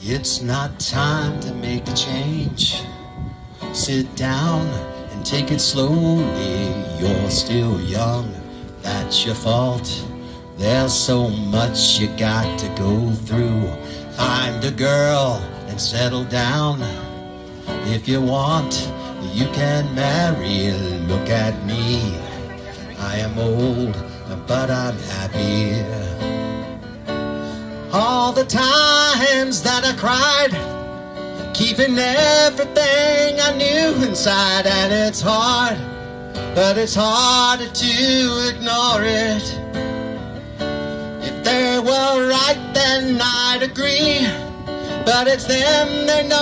It's not time to make a change. Sit down and take it slowly. You're still young, that's your fault. There's so much you got to go through. Find a girl and settle down. If you want, you can marry. Look at me. I am old, but I'm happy. All the times that I cried, keeping everything I knew inside, and it's hard, but it's harder to ignore it. If they were right, then I'd agree, but it's them they know.